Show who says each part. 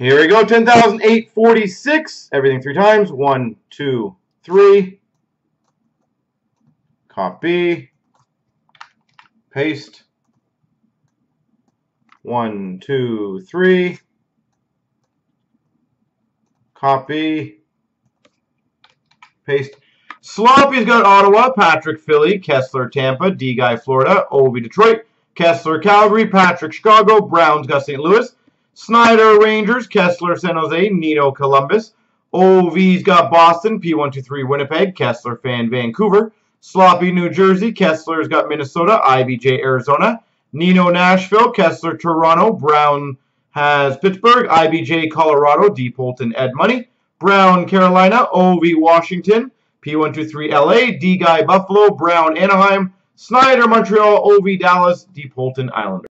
Speaker 1: Here we go, 10,846. Everything three times. One, two, three. Copy. Paste. One, two, three. Copy. Paste. Sloppy's got Ottawa, Patrick Philly, Kessler Tampa, D Guy Florida, Ovi Detroit, Kessler Calgary, Patrick Chicago, Browns got St. Louis, Snyder Rangers, Kessler San Jose, Nino Columbus, OV's got Boston, P123 Winnipeg, Kessler Fan Vancouver, Sloppy New Jersey, Kessler's got Minnesota, IBJ Arizona, Nino Nashville, Kessler Toronto, Brown has Pittsburgh, IBJ Colorado, D Polton Edmonton, Brown Carolina, OV Washington, P123 LA, D Guy Buffalo, Brown Anaheim, Snyder Montreal, OV Dallas, D Polton Islander.